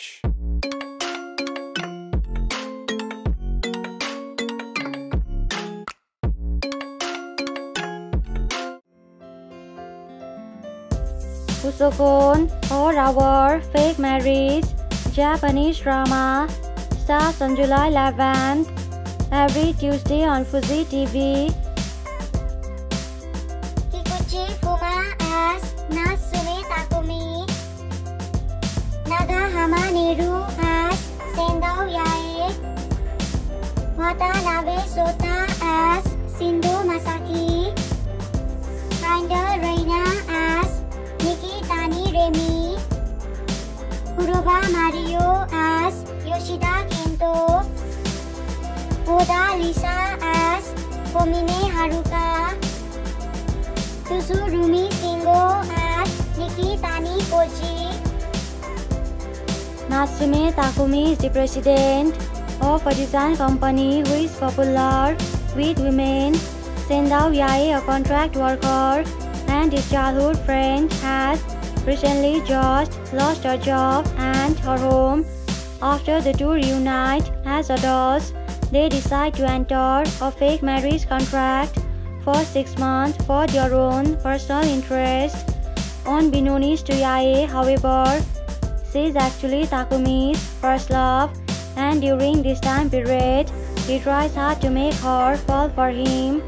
Hush. Usokon or Our Fake Marriage Japanese drama starts on July 11th every Tuesday on Fuji TV. Nagahama Neru as Sendao Yae Watanabe Sota as Sindhu Masaki. Kindle Reina as Nikki Tani Remy Kuroba Mario as Yoshida Kento. Oda Lisa as Komine Haruka. Tsurumi Shingo as Nikki Tani Koji Natsume Takumi is the president of a design company who is popular with women. Sendao Yae, a contract worker and his childhood friend, has recently just lost her job and her home. After the two reunite as adults, they decide to enter a fake marriage contract for six months for their own personal interest. Unbeknownst to Yae, however, she is actually Takumi's first love, and during this time period, he tries hard to make her fall for him.